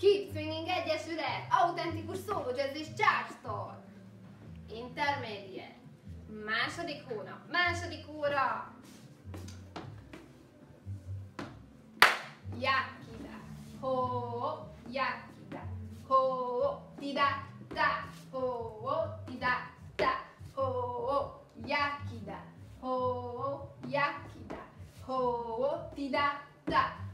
Keep Swinging Egyesület, autentikus szóló jazz és Charleston. Intermediate. Második hónap, második óra. Yakida. Ho, yakida. Ho, tida, ta. Ho, tida, ta. Ho, yakida. Ho, yakida. Ho, tida, ta.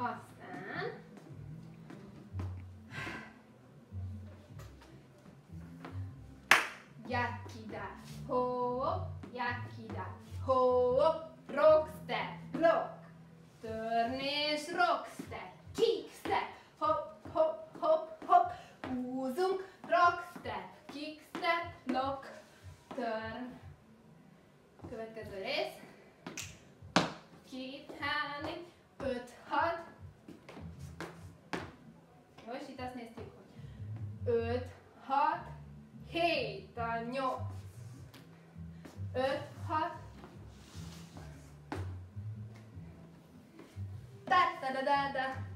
Aztán Yakida, ho, yakida, ho, rock step, rock, turn és rock step, kick step, hop, hop, hop, hop, húzunk, rock step, kick step, lock, turn. Következő 8, 5, 6, da da da da da